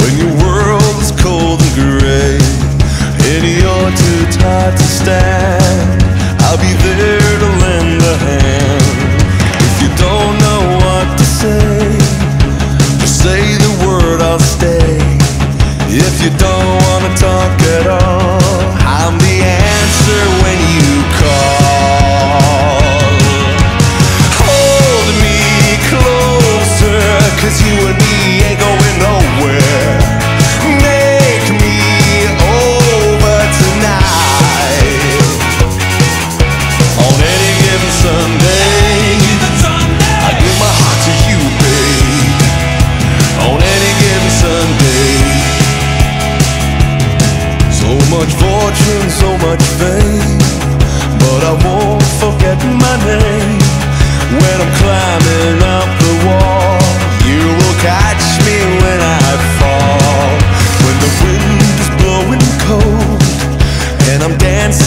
When your world is cold and gray and you're too tired to stand. I'll be there to lend a hand. If you don't know what to say, just say the word, I'll stay. If you don't wanna talk at all, cause you and me ain't going nowhere. Make me over tonight. On any given Sunday, I give my heart to you, babe. On any given Sunday. So much fortune, so much fame. But I won't forget my name.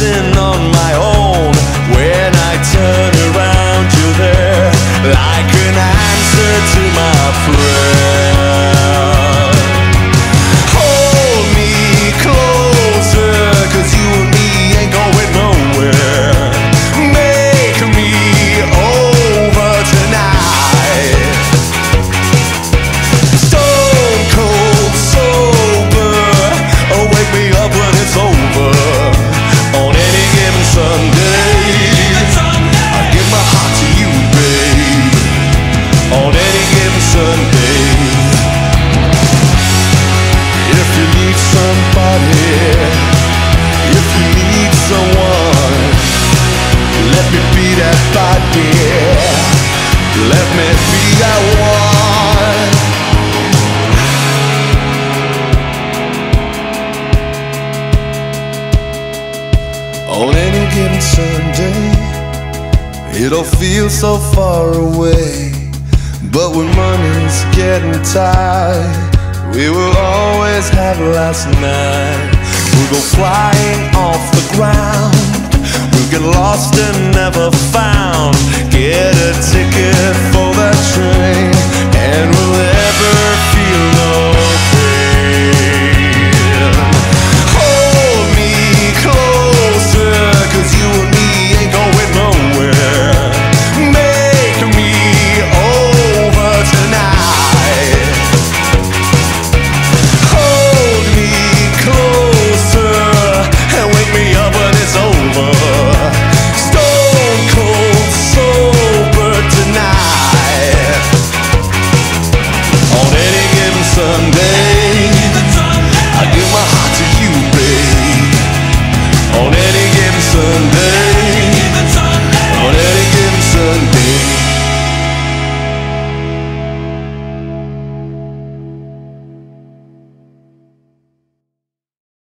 Dancing on my own. Let me be that one. On any given Sunday, it'll feel so far away. But when money's getting tight, we will always have last night. We'll go flying off the ground. Get lost and never found. Get a ticket